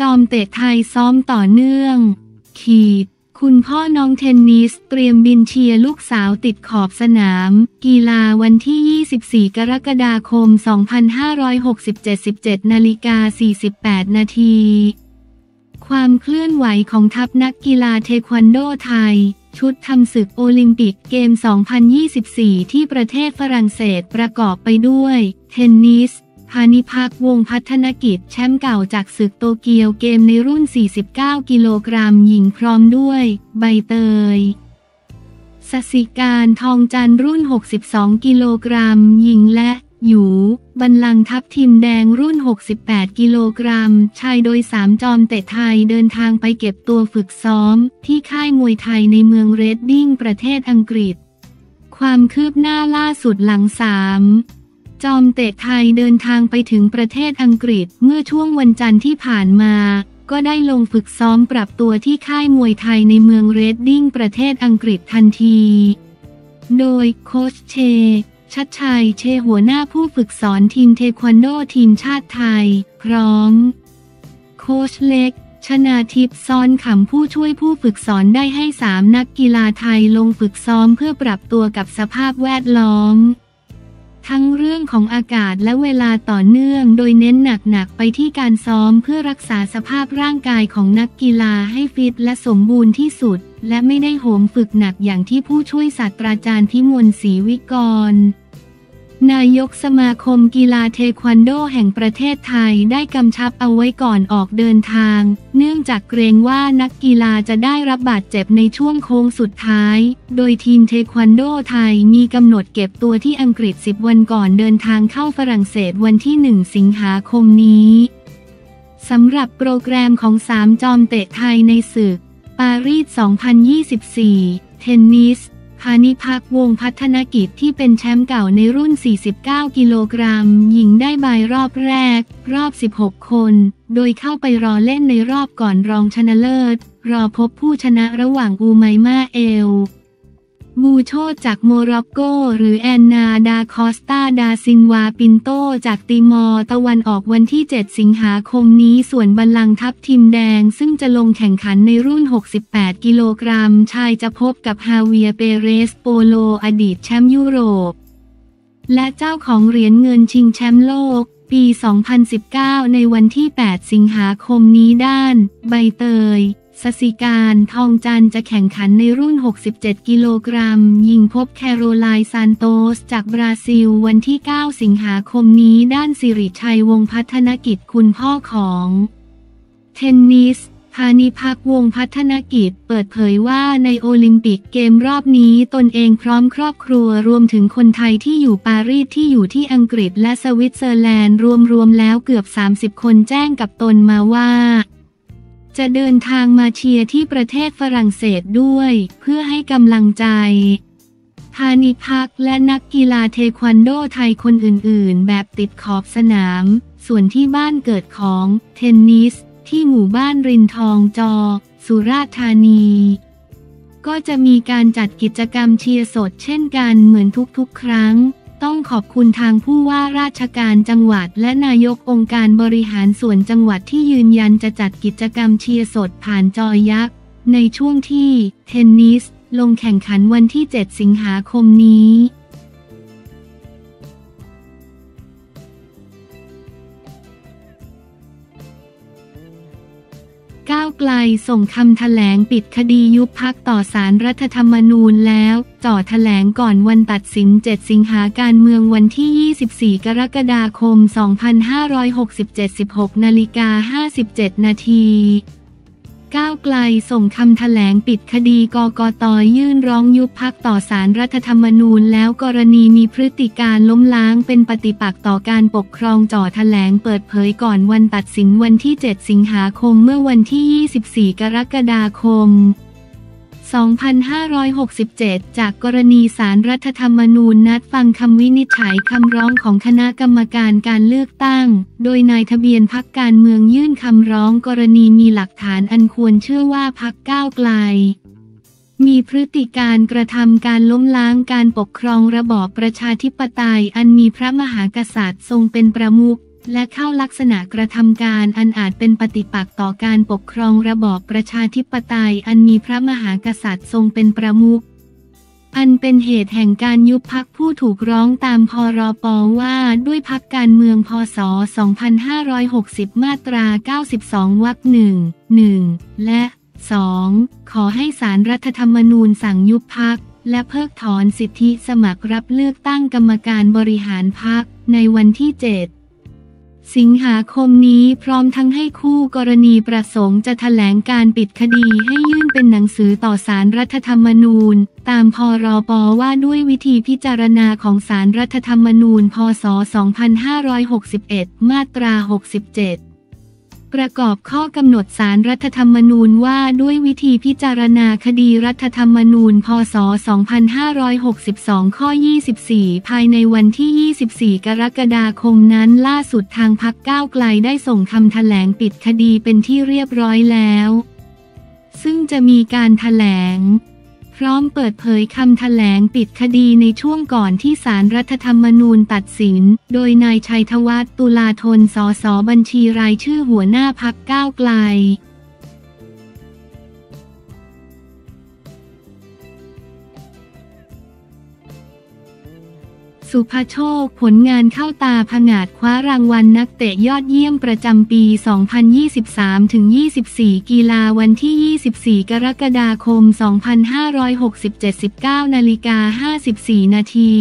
จอมเตะไทยซ้อมต่อเนื่อง ขีด คุณพ่อน้องเทนนิสเตรียมบินเชียร์ลูกสาวติดขอบสนาม กีฬาวันที่ 24 กรกฎาคม 2567 17นาฬิกา 48 นาที ความเคลื่อนไหวของทัพนักกีฬาเทควันโดไทยชุดทำศึกโอลิมปิกเกม 2024 ที่ประเทศฝรั่งเศสประกอบไปด้วย เทนนิส พานิพักวงพัฒนกิจแชมป์เก่าจากศึกโตเกียวเกมในรุ่น 49 กิโลกรัมหญิงพร้อมด้วย ใบเตยสสิการทองจันรุ่น 62 กิโลกรัมหญิงและหยูบัลลังทัพทีมแดงรุ่น 68 กิโลกรัม ชายโดยสามจอมเตะไทยเดินทางไปเก็บตัวฝึกซ้อม ที่ค่ายมวยไทยในเมืองเรดดิ้งประเทศอังกฤษ ความคืบหน้าล่าสุดหลังสาม จอมเตะไทยเดินทางไปถึงประเทศอังกฤษเมื่อช่วงวันจันทร์ที่ผ่านมา ก็ได้ลงฝึกซ้อมปรับตัวที่ค่ายมวยไทยในเมืองเรดดิ้งประเทศอังกฤษทันที โดยโคชเช ชัดชัยเชหัวหน้าผู้ฝึกสอนทีมเทควันโดทีมชาติไทย พร้อม โคชเล็กชนาทิพย์ซ้อนขำผู้ช่วยผู้ฝึกสอนได้ให้สามนักกีฬาไทยลงฝึกซ้อมเพื่อปรับตัวกับสภาพแวดล้อม ทั้งเรื่องของอากาศและเวลาต่อเนื่อง โดยเน้นหนักๆไปที่การซ้อมเพื่อรักษาสภาพร่างกายของนักกีฬาให้ฟิตและสมบูรณ์ที่สุด และไม่ได้โหมฝึกหนักอย่างที่ผู้ช่วยศาสตราจารย์พิมลศรีวิกร นายกสมาคมกีฬาเทควันโดแห่งประเทศไทยได้กำชับเอาไว้ก่อนออกเดินทาง เนื่องจากเกรงว่านักกีฬาจะได้รับบาดเจ็บในช่วงโค้งสุดท้าย โดยทีมเทควันโดไทยมีกำหนดเก็บตัวที่อังกฤษ 10 วันก่อนเดินทางเข้าฝรั่งเศสวันที่ 1 สิงหาคมนี้สำหรับโปรแกรมของสามจอมเตะไทยในศึกปารีส 2024 เทนนิส พานิพักวงพัฒนกิจที่เป็นแชมป์เก่าในรุ่น 49 กิโลกรัมหญิงได้ใบรอบแรก รอบ 16 คน โดยเข้าไปรอเล่นในรอบก่อนรองชนะเลิศ รอพบผู้ชนะระหว่างอูไมมาเอล มูโชจากโมร็อกโก หรือแอนนา ดาคอสตา ดาซิลวา ปินโต จากติมอร์ตะวันออกวันที่ 7 สิงหาคมนี้ส่วนบัลลังก์ ทับทิมแดง ซึ่งจะลงแข่งขันในรุ่น 68 กิโลกรัม ชายจะพบกับฮาเวียร์ เปเรส โปโล อดีตแชมป์ยุโรป และเจ้าของเหรียญเงินชิงแชมป์โลก ปี 2019 ในวันที่ 8 สิงหาคมนี้ด้าน ใบเตย ศศิกานต์ ทองจันทร์จะแข่งขันในรุ่น 67 กิโลกรัม ยิงพบแคโรไลน์ซานโตส จากบราซิลวันที่ 9 สิงหาคมนี้ด้านสิริชัยวงศ์พัฒนกิจคุณพ่อของ เทนนิสพาณิภัค วงศ์พัฒนกิจเปิดเผยว่าในโอลิมปิกเกมรอบนี้ตนเองพร้อมครอบครัวรวมถึงคนไทยที่อยู่ปารีสที่อยู่ที่อังกฤษและสวิตเซอร์แลนด์รวมๆแล้วเกือบ 30 คนแจ้งกับตนมาว่า จะเดินทางมาเชียร์ที่ประเทศฝรั่งเศสด้วย เพื่อให้กำลังใจพานิพักและนักกีฬาเทควันโดไทยคนอื่นๆ แบบติดขอบสนาม ส่วนที่บ้านเกิดของเทนนิส ที่หมู่บ้านรินทองจอ สุราษฎร์ธานี ก็จะมีการจัดกิจกรรมเชียร์สดเช่นกันเหมือนทุกๆ ครั้ง ต้องขอบคุณทางผู้ว่าราชการจังหวัด และนายกองค์การบริหารส่วนจังหวัดที่ยืนยันจะจัดกิจกรรมเชียร์สดผ่านจอยักษ์ ในช่วงที่ เทนนิส ลงแข่งขันวันที่ 7 สิงหาคมนี้ ไกลส่งคำแถลงปิดคดียุบพักต่อสารรัฐธรรมนูญแล้วจ่อแถลงก่อนวันตัดสิน 7 สิงหาการเมืองวันที่ 24 กรกฎาคม 2567 16นาฬิกา57 นาที ก้าวไกลส่งคำแถลงปิดคดีกกตยื่นร้องยุบพักต่อสารรัฐธรรมนูญ แล้วกรณีมีพฤติการล้มล้างเป็นปฏิปักษ์ต่อการปกครองจ่อแถลงเปิดเผยก่อนวันตัดสินวันที่ 7 สิงหาคมเมื่อวันที่ 24 กรกฎาคม 2567 จากกรณีสารรัฐธรรมนูญนัดฟังคำวินิจฉัยคำร้องของคณะกรรมการการเลือกตั้ง โดยนายทะเบียนพักการเมืองยื่นคำร้องกรณีมีหลักฐานอันควรเชื่อว่าพักก้าวไกล มีพฤติการกระทำการล้มล้างการปกครองระบอบประชาธิปไตยอันมีพระมหากษัตริย์ทรงเป็นประมุข และเข้าลักษณะกระทำการอันอาจเป็นปฏิปักษ์ต่อการปกครองระบอบประชาธิปไตยอันมีพระมหากษัตริย์ทรงเป็นประมุขอันเป็นเหตุแห่งการยุบพักผู้ถูกร้องตามพรปว่าด้วยพักการเมืองพศ 2560 มาตรา 92 วรรคหนึ่งหนึ่งและ 2. ขอให้สารรัฐธรรมนูญสั่งยุบพัก และเพิกถอนสิทธิสมัครรับเลือกตั้งกรรมการบริหารพักในวันที่ 7 สิงหาคมนี้พร้อมทั้งให้คู่กรณีประสงค์จะถแถลงการปิดคดีให้ยื่นเป็นหนังสือต่อสารรัฐธรรมนูญ ตามพรปว่าด้วยวิธีพิจารณาของสารรัฐธรรมนูญ พศ 2561 มาตรา 67 ประกอบข้อกำหนดสารรัฐธรรมนูญว่าด้วยวิธีพิจารณาคดีรัฐธรรมนูญ พศ 2562 ข้อ 24 ภายในวันที่ 24 กรกฎาคมนั้นล่าสุดทางพักก้าวไกลได้ส่งคำถแถลงปิดคดีเป็นที่เรียบร้อยแล้ว ซึ่งจะมีการถแถลง พร้อมเปิดเผยคำถแถลงปิดคดีในช่วงก่อนที่ศาลรรัฐธรรมนูญตัดสิน โดยนายชัยธวัฒน์ตุลาธนสสบัญชีรายชื่อหัวหน้าพักก้าวไกล สุภโชค ผลงานเข้าตาผงาดคว้ารางวัลนักเตะยอดเยี่ยมประจำปี 2023-24 กีฬาวันที่ 24 กรกฎาคม 2567 19นาฬิกา54 นาที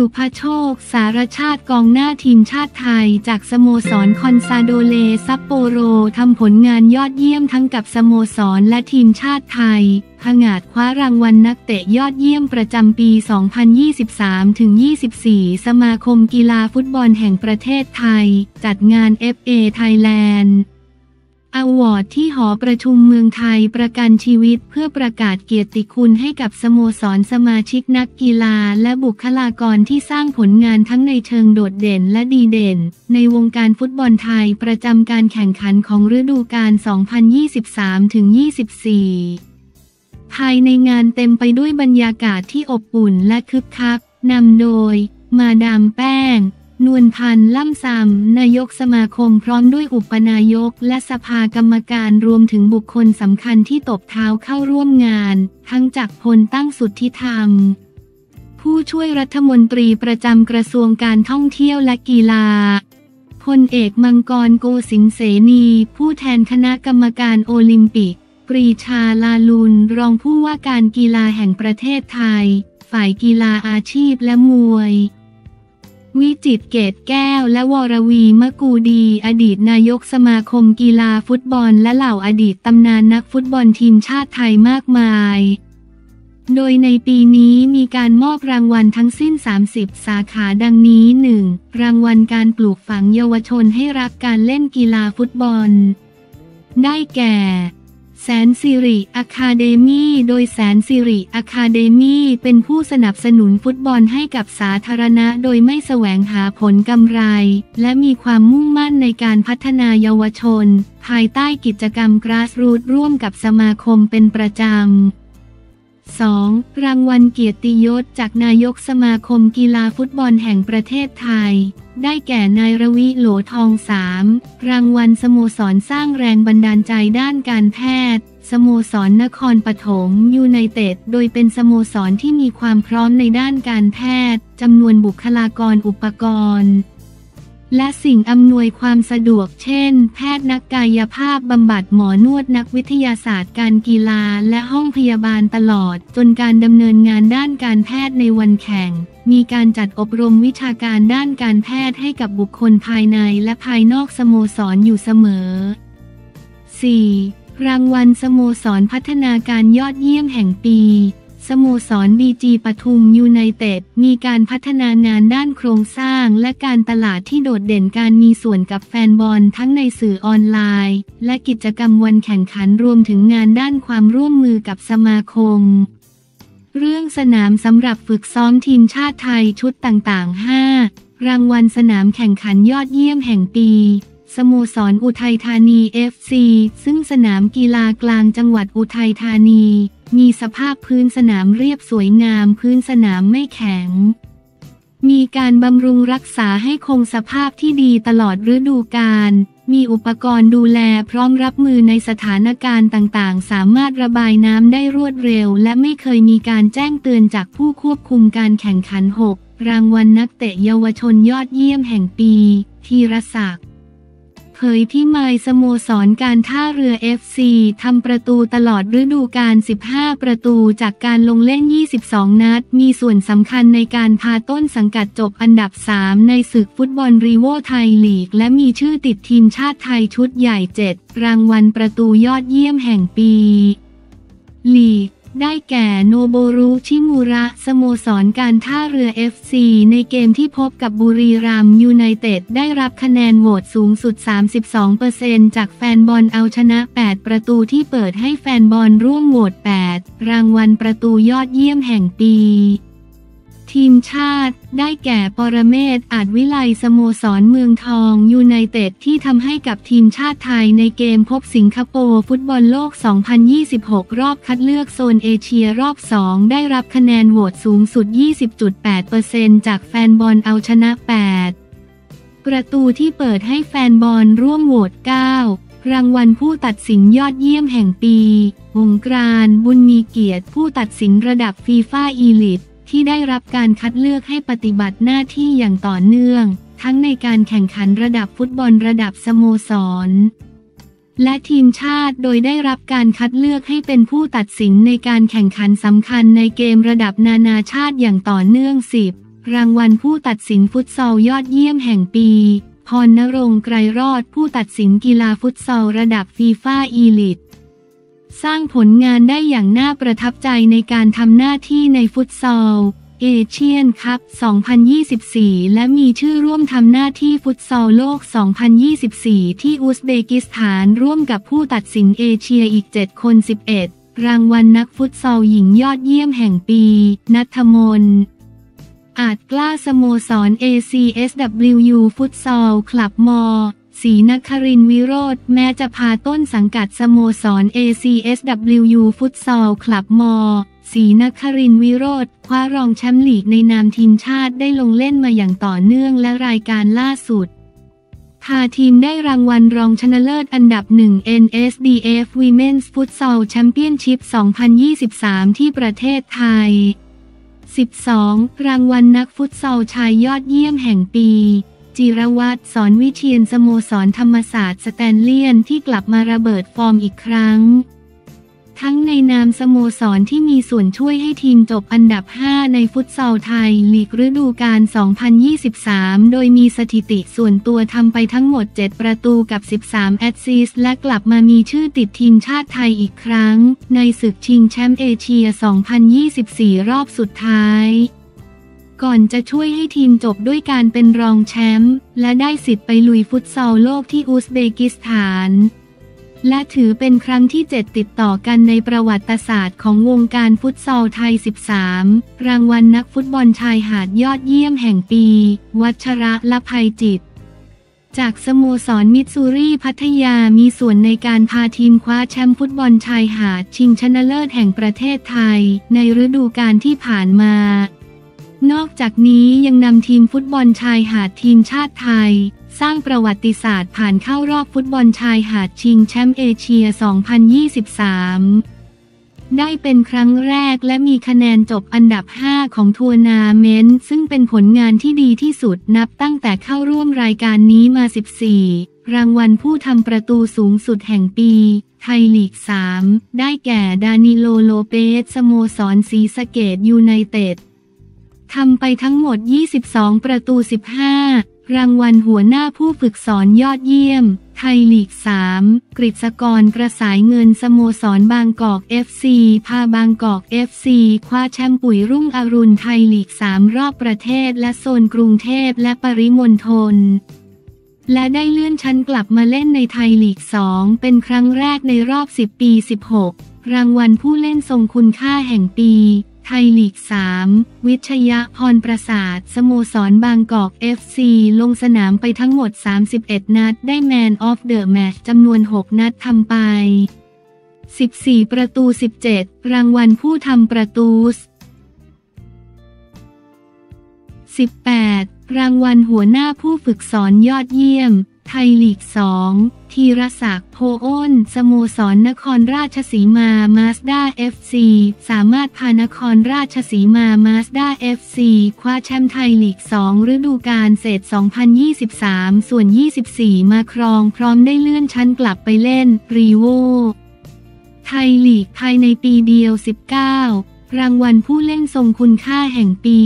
สุภโชค สารชาติกองหน้าทีมชาติไทย จากสโมสรคอนซาโดเลซัปโปโรทำผลงานยอดเยี่ยมทั้งกับสโมสรและทีมชาติไทยผงาดคว้ารางวัลนักเตะยอดเยี่ยมประจำปี 2023-24 สมาคมกีฬาฟุตบอลแห่งประเทศไทย จัดงาน FA Thailand Award ที่หอประชุมเมืองไทยประกันชีวิตเพื่อประกาศเกียรติคุณให้กับสโมสรสมาชิกนักกีฬา และบุคลากรที่สร้างผลงานทั้งในเชิงโดดเด่นและดีเด่น ในวงการฟุตบอลไทยประจำการแข่งขันของฤดูกาล 2023-24 ภายในงานเต็มไปด้วยบรรยากาศที่อบอุ่นและคึกคักนำโดย มาดามแป้ง นวลพันธ์ล่ำซำนายกสมาคมพร้อมด้วยอุปนายกและสภากรรมการรวมถึงบุคคลสำคัญที่ตบเท้าเข้าร่วมงาน ทั้งจากพลตั้งสุทธิธรรม ผู้ช่วยรัฐมนตรีประจำกระทรวงการท่องเที่ยวและกีฬาพลเอกมังกรโกสินเสนี ผู้แทนคณะกรรมการโอลิมปิก ปรีชาลาลุน รองผู้ว่าการกีฬาแห่งประเทศไทย ฝ่ายกีฬาอาชีพและมวย วิจิตเกตแก้วและวรวีมะกูดี อดีตนายกสมาคมกีฬาฟุตบอล และเหล่าอดีตตำนานนักฟุตบอลทีมชาติไทยมากมาย โดยในปีนี้มีการมอบรางวัลทั้งสิ้น 30 สาขาดังนี้ 1. รางวัลการปลูกฝังเยาวชนให้รักการเล่นกีฬาฟุตบอล ได้แก่ แสนสิริอะคาเดมี่โดยแสนสิริอะคาเดมี่เป็นผู้สนับสนุนฟุตบอลให้กับสาธารณะโดยไม่แสวงหาผลกำไร และมีความมุ่งมั่นในการพัฒนาเยาวชน ภายใต้กิจกรรม grassroots ร่วมกับสมาคมเป็นประจำ 2. รางวัลเกียรติยศจากนายกสมาคมกีฬาฟุตบอลแห่งประเทศไทย ได้แก่นายรวิโหลทองสามรางวัลสโมสรสร้างแรงบันดาลใจด้านการแพทย์ สโมสรนครปฐมยูไนเต็ด โดยเป็นสโมสรที่มีความพร้อมในด้านการแพทย์จำนวนบุคลากรอุปกรณ์ และสิ่งอำนวยความสะดวกเช่น แพทย์นักกายภาพบำบัดหมอนวดนักวิทยาศาสตร์การกีฬาและห้องพยาบาลตลอด จนการดำเนินงานด้านการแพทย์ในวันแข่ง มีการจัดอบรมวิชาการด้านการแพทย์ให้กับบุคคลภายในและภายนอกสโมสรออยู่เสมอ 4. รางวัลสโมสรพัฒนาการยอดเยี่ยมแห่งปี สโมสรบีจีปทุมยูไนเต็ดมีการพัฒนางานด้านโครงสร้างและการตลาดที่โดดเด่นการมีส่วนกับแฟนบอลทั้งในสื่อออนไลน์ และกิจกรรมวันแข่งขันรวมถึงงานด้านความร่วมมือกับสมาคม เรื่องสนามสำหรับฝึกซ้อมทีมชาติไทยชุดต่างๆ 5 รางวัลสนามแข่งขันยอดเยี่ยมแห่งปีสโมสรอุทัยธานี FC ซึ่งสนามกีฬากลางจังหวัดอุทัยธานี มีสภาพพื้นสนามเรียบสวยงามพื้นสนามไม่แข็ง มีการบำรุงรักษาให้คงสภาพที่ดีตลอดฤดูกาล มีอุปกรณ์ดูแลพร้อมรับมือในสถานการณ์ต่างๆ สามารถระบายน้ำได้รวดเร็ว และไม่เคยมีการแจ้งเตือนจากผู้ควบคุมการแข่งขัน 6 รางวัลนักเตะเยาวชนยอดเยี่ยมแห่งปี ธีรศักดิ์ เผยพี่ไมยสโมสรการท่าเรือ FC ทำประตูตลอดฤดูกาล 15 ประตูจากการลงเล่น 22 นัด มีส่วนสำคัญในการพาต้นสังกัดจบอันดับ 3 ในศึกฟุตบอลรีโวไทยลีก และมีชื่อติดทีมชาติไทยชุดใหญ่ 7 รางวัลประตูยอดเยี่ยมแห่งปี ลีก ได้แก่โนโบรุชิมูระ สโมสรการท่าเรือ FC ในเกมที่พบกับบุรีรัมยูไนเต็ดได้รับคะแนนโหวตสูงสุด 32%จากแฟนบอลเอาชนะ 8 ประตูที่เปิดให้แฟนบอลร่วมโหวต 8 รางวัลประตูยอดเยี่ยมแห่งปี ทีมชาติได้แก่ปรเมศย์ อาจวิไลสโมสรเมืองทองยูไนเต็ดที่ทำให้กับทีมชาติไทยในเกมพบสิงคโปร์ฟุตบอลโลก 2026 รอบคัดเลือกโซนเอเชียรอบ 2 ได้รับคะแนนโหวตสูงสุด 20.8%จากแฟนบอลเอาชนะ 8 ประตูที่เปิดให้แฟนบอลร่วมโหวต 9รางวัลผู้ตัดสินยอดเยี่ยมแห่งปี วงกรานบุญมีเกียรติผู้ตัดสินระดับฟีฟ่าอีลิต ที่ได้รับการคัดเลือกให้ปฏิบัติหน้าที่อย่างต่อเนื่อง ทั้งในการแข่งขันระดับฟุตบอลระดับสโมสร และทีมชาติโดยได้รับการคัดเลือกให้เป็นผู้ตัดสินในการแข่งขันสำคัญในเกมระดับนานาชาติอย่างต่อเนื่อง 10 รางวัลผู้ตัดสินฟุตซอลยอดเยี่ยมแห่งปี พรนรงไกรรอดผู้ตัดสินกีฬาฟุตซอลระดับฟีฟ่าอีลิต สร้างผลงานได้อย่างน่าประทับใจในการทำหน้าที่ในฟุตซอลเอเชียนคัพ 2024 และมีชื่อร่วมทำหน้าที่ฟุตซอลโลก 2024 ที่อุซเบกิสถานร่วมกับผู้ตัดสินเอเชียอีก 7 คน 11 รางวัลนักฟุตซอลหญิงยอดเยี่ยมแห่งปี นัทมน อาจกล้าสโมสร ACSWU ฟุตซอลคลับมอ ศรีนครินวิโรธแม้จะพาต้นสังกัดสโมสร ACSW ฟุตซอลคลับมอศรีนครินวิโรธคว้ารองแชมป์ลีกในนามทีมชาติได้ลงเล่นมาอย่างต่อเนื่องและรายการล่าสุดพาทีมได้รางวัลรองชนะเลิศอันดับหนึ่ง NSDF Women's Futsal Championship 2023 ที่ประเทศไทย 12. รางวัลนักฟุตซอลชายยอดเยี่ยมแห่งปี จิรวัตรสอนวิเชียรสโมสรธรรมศาสตร์สแตลเลียนที่กลับมาระเบิดฟอร์มอีกครั้ง ทั้งในนามสโมสรที่มีส่วนช่วยให้ทีมจบอันดับ 5 ในฟุตซอลไทย ลีกฤดูกาล 2023 โดยมีสถิติส่วนตัวทำไปทั้งหมด 7 ประตูกับ 13 แอดซิสและกลับมามีชื่อติดทีมชาติไทยอีกครั้ง ในศึกชิงแชมป์เอเชีย 2024 รอบสุดท้าย ก่อนจะช่วยให้ทีมจบด้วยการเป็นรองแชมป์และได้สิทธิ์ไปลุยฟุตซอลโลกที่อุซเบกิสถาน และถือเป็นครั้งที่ 7 ติดต่อกันในประวัติศาสตร์ของวงการฟุตซอลไทย 13 รางวัลนักฟุตบอลชายหาดยอดเยี่ยมแห่งปี วัชระละภัยจิต จากสโมสรมิตซูรีพัทยามีส่วนในการพาทีมคว้าแชมป์ฟุตบอลชายหาดชิงชนะเลิศแห่งประเทศไทย ในฤดูกาลที่ผ่านมา นอกจากนี้ยังนำทีมฟุตบอลชายหาดทีมชาติไทย สร้างประวัติศาสตร์ผ่านเข้ารอบฟุตบอลชายหาดชิงแชมป์เอเชีย 2023 ได้เป็นครั้งแรกและมีคะแนนจบอันดับ 5 ของทัวร์นาเมนต์ซึ่งเป็นผลงานที่ดีที่สุดนับตั้งแต่เข้าร่วมรายการนี้มา 14 รางวัลผู้ทำประตูสูงสุดแห่งปี ไทยลีก 3 ได้แก่ดานิโลโลเปสสโมสรศรีสะเกษยูไนเต็ด ทำไปทั้งหมด 22 ประตู 15 รางวัลหัวหน้าผู้ฝึกสอนยอดเยี่ยม ไทยลีก 3 กฤษกรกระสายเงินสโมสรบางกอก FC พาบางกอก FC คว้าแชมป์ปุ๋ยรุ่งอรุณไทยลีก 3 รอบประเทศและโซนกรุงเทพและปริมณฑลและได้เลื่อนชั้นกลับมาเล่นในไทยลีก 2 เป็นครั้งแรกในรอบ 10 ปี 16 รางวัลผู้เล่นทรงคุณค่าแห่งปี ไทยลีก 3 วิชยะพรประสาท สโมสรบางกอก FC ลงสนามไปทั้งหมด 31 นัด ได้ man of the match จำนวน 6 นัดทำไป 14 ประตู 17 รางวัลผู้ทำประตู 18. รางวัลหัวหน้าผู้ฝึกสอนยอดเยี่ยม ไทยลีก 2 ธีรศักดิ์โพธิ์อ้น สโมสรนครราชสีมามาสด้าเอฟซีสามารถพานครราชสีมามาสด้าเอฟซีคว้าแชมป์ไทยลีก 2 ฤดูกาลเศษ 2023 ส่วน 24 มาครองพร้อมได้เลื่อนชั้นกลับไปเล่น รีโว ไทยลีกภายในปีเดียว 19 รางวัลผู้เล่นทรงคุณค่าแห่งปี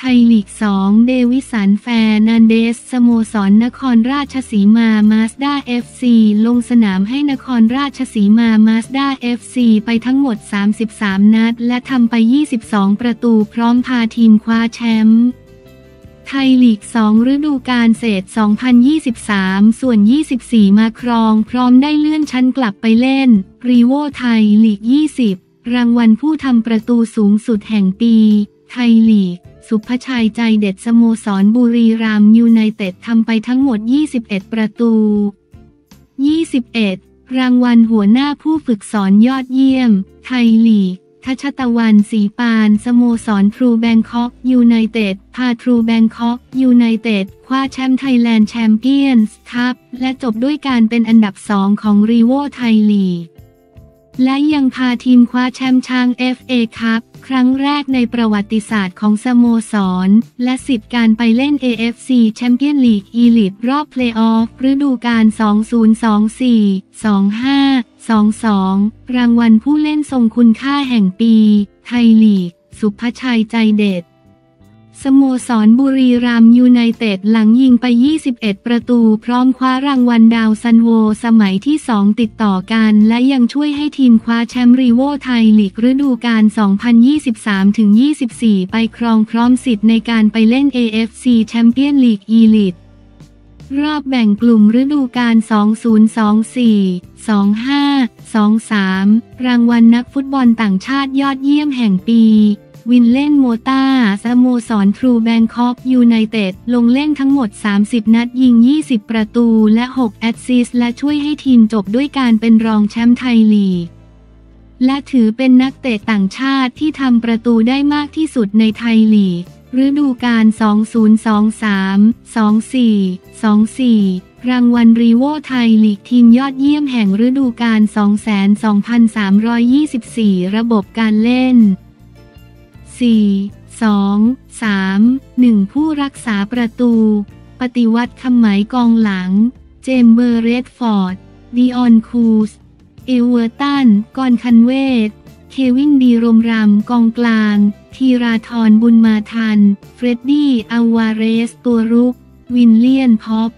ไทยลีก 2 เดวิสันแฟร์นันเดส สโมสรนครราชสีมามาสด้าเอฟซีลงสนามให้นครราชสีมามาสด้าเอฟซีไปทั้งหมด 33 นัด และทำไป 22 ประตูพร้อมพาทีมคว้าแชมป์ไทยลีก 2 ฤดูกาลเศษ 2023 ส่วน 24 มาครอง พร้อมได้เลื่อนชั้นกลับไปเล่น รีโวไทยลีก 20 รางวัลผู้ทำประตูสูงสุดแห่งปี ไทยลีก ศุภชัยใจเด็ดสโมสรบุรีรัมย์ยูไนเต็ดทำไปทั้งหมด 21 ประตู 21 รางวัลหัวหน้าผู้ฝึกสอนยอดเยี่ยม ไทยลีกธชตวัน ศรีปานสโมสรทรูแบงคอกยูไนเต็ดพาทรูแบงคอกยูไนเต็ดคว้าแชมป์ไทยแลนด์แชมเปี้ยนส์คัพและจบด้วยการเป็นอันดับสองของรีโวไทยลีก และยังพาทีมคว้าแชมป์ช้าง FA คัพครั้งแรกในประวัติศาสตร์ของสโมสร และสิทธิ์การไปเล่น AFC แชมเปี้ยนลีกอีลิตรอบเพลย์ออฟฤดูกาล 2024 25 22 รางวัลผู้เล่นทรงคุณค่าแห่งปี ไทยลีก ศุภชัยใจเด็ด สโมสรบุรีรัมย์ยูไนเต็ดหลังยิงไป 21 ประตูพร้อมคว้ารางวัลดาวซัลโว สมัยที่ 2 ติดต่อกัน และยังช่วยให้ทีมคว้าแชมป์รีโวไทยลีกฤดูกาล 2023-24 ไปครองพร้อมสิทธิ์ในการไปเล่น AFC แชมเปี้ยนลีกอีลิตรอบแบ่งกลุ่มฤดูกาล 2024 25 23 รางวัลนักฟุตบอลต่างชาติยอดเยี่ยมแห่งปี วิลเลนโมตาสโมสรทรูแบงคอกยูไนเต็ดลงเล่นทั้งหมด 30 นัดยิง 20 ประตูและ 6 แอสซิสและช่วยให้ทีมจบด้วยการเป็นรองแชมป์ไทยลีกและถือเป็นนักเตะต่างชาติที่ทำประตูได้มากที่สุดในไทยลีกฤดูกาล 2023 24 24 รางวัลรีโวไทยลีกทีมยอดเยี่ยมแห่งฤดูกาล 2023 24 ระบบการเล่น 4 2 3 1 ผู้รักษาประตู ปฏิวัติคำไหมกองหลัง เจมส์ เบเรสฟอร์ด ดิออนคูลส์ เอเวอร์ตัน กอนซัลเวสเควินดีรมรัมย์กองกลาง ธีราทรบุญมาทัน เฟรดดี้อัลวาเรซ ตัวรุก วิลเลียน ป๊อปป์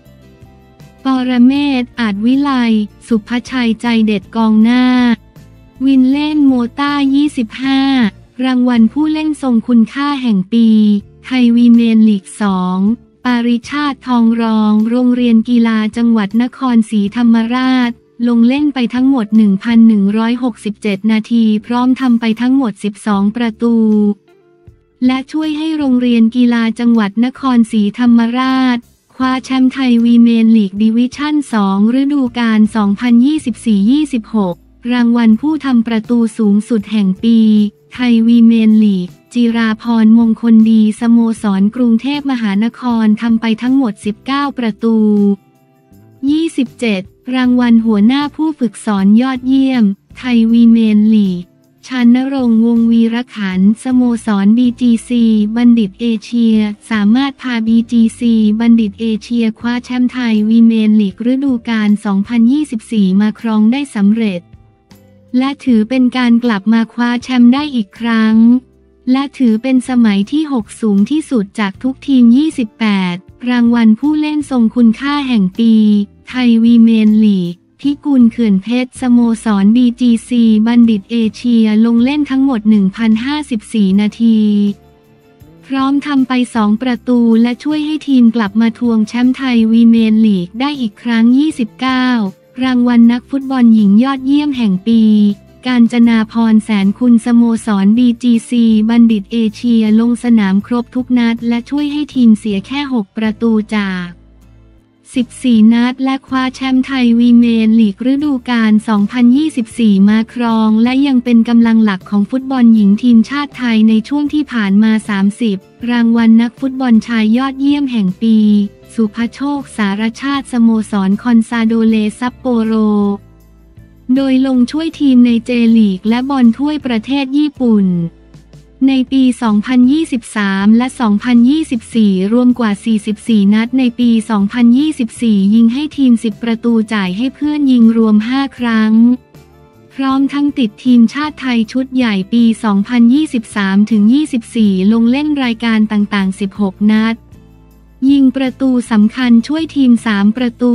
ปรเมศย์ อาจวิไล ศุภชัยใจเด็ดกองหน้า วิลเลนโมต้า 25 รางวัลผู้เล่นทรงคุณค่าแห่งปี ไทยวีเมนลีก 2 ปาริชาติทองรอง โรงเรียนกีฬาจังหวัดนครศรีธรรมราช ลงเล่นไปทั้งหมด 1,167 นาที พร้อมทำไปทั้งหมด 12 ประตู และช่วยให้โรงเรียนกีฬาจังหวัดนครศรีธรรมราชคว้าแชมป์ไทยวีเมนลีกดิวิชั่น 2 ฤดูกาล 2024-26 รางวัลผู้ทำประตูสูงสุดแห่งปี ไทยวีเมนลีก จิราพรมงคลดีสโมสรกรุงเทพมหานครทำไปทั้งหมด 19 ประตู 27 รางวัลหัวหน้าผู้ฝึกสอนยอดเยี่ยม ไทยวีเมนลีกชานรงวงวีรขัน สโมสร BGC บัณฑิตเอเชีย สามารถพา BGC บัณฑิตเอเชียคว้าแชมป์ไทยวีเมนลีกฤดูกาล 2024 มาครองได้สำเร็จ และถือเป็นการกลับมาคว้าแชมป์ได้อีกครั้ง และถือเป็นสมัยที่ 6 สูงที่สุดจากทุกทีม 28 รางวัลผู้เล่นทรงคุณค่าแห่งปี ไทยวีเมนลีกพิกุลเขื่อนเพชร สโมสร BGC บัณฑิตเอเชียลงเล่นทั้งหมด 1,054 นาที พร้อมทำไป 2 ประตูและช่วยให้ทีมกลับมาทวงแชมป์ไทยวีเมนลีกได้อีกครั้ง 29 รางวัลนักฟุตบอลหญิงยอดเยี่ยมแห่งปี การจนาพรแสนคุณสโมสร BGC บัณฑิตเอเชียลงสนามครบทุกนัด และช่วยให้ทีมเสียแค่ 6 ประตูจาก 14 นัด และคว้าแชมป์ไทยวีเมนลีกฤดูกาล 2024 มาครอง และยังเป็นกำลังหลักของฟุตบอลหญิงทีมชาติไทยในช่วงที่ผ่านมา 30 รางวัลนักฟุตบอลชายยอดเยี่ยมแห่งปี สุภโชค สารชาติสโมสรคอนซาโดเลซัปโปโร โดยลงช่วยทีมในเจลีกและบอลถ้วยประเทศญี่ปุ่น ในปี 2023 และ 2024 รวมกว่า 44 นัดในปี 2024 ยิงให้ทีม 10 ประตูจ่ายให้เพื่อนยิงรวม 5 ครั้ง พร้อมทั้งติดทีมชาติไทยชุดใหญ่ปี 2023-24 ลงเล่นรายการต่างๆ 16 นัด ยิงประตูสำคัญช่วยทีม 3 ประตู